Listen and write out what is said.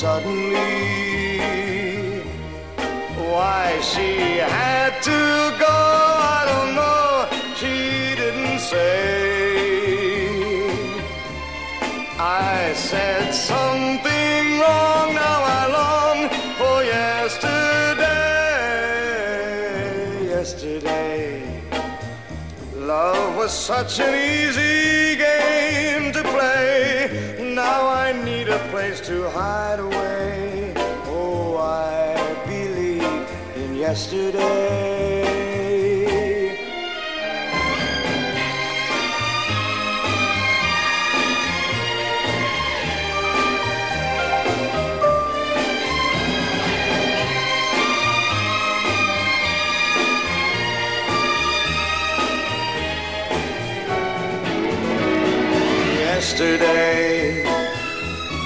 suddenly. Why she had to go, I don't know. She didn't say. I said something wrong, now I long for yesterday. Yesterday, love was such an easy game place to hide away. Oh, I believe in yesterday. yesterday.